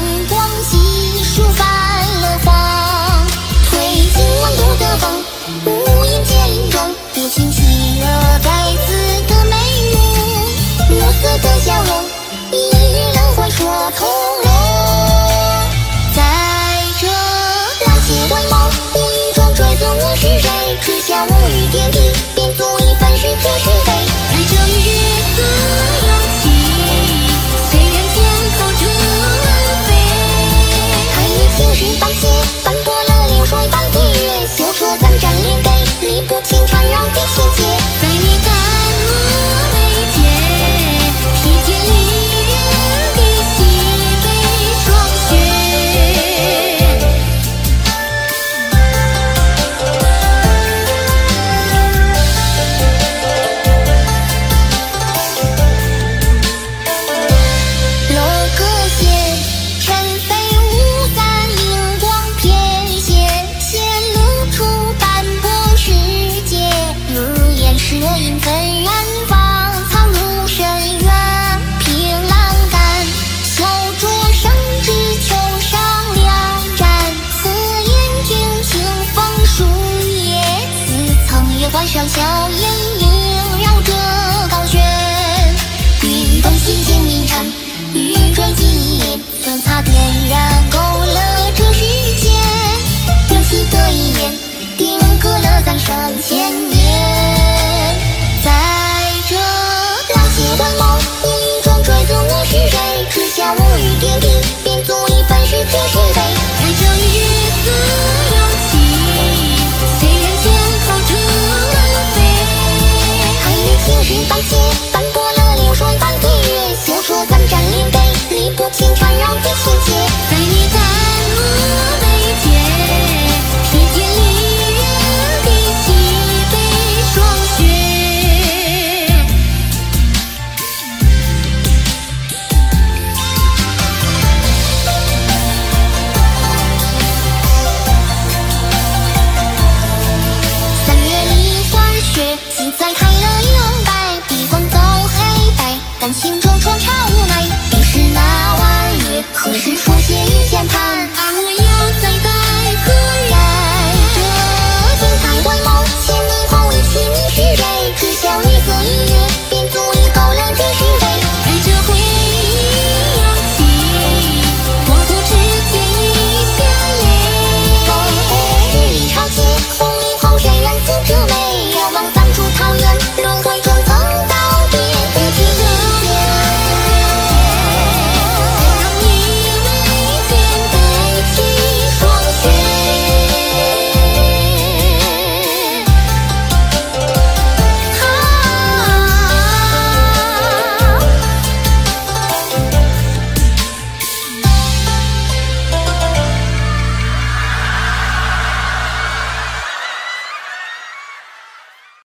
阳光细数泛了黄，吹进温度的风，无言牵引中，我清晰了在此的眉目，暮色的消融，隐约轮廓说从容。在这拉近回眸，风雨中追踪我是谁，只想沐浴天地。It's 上硝烟萦绕着高悬云动心静鸣蝉雨坠激漪皴擦点燃勾勒这世间缘起的一眼定格了三生千年。斑驳了流水半边月，我说三盏两杯，理不清缠绕的情结，黑夜。If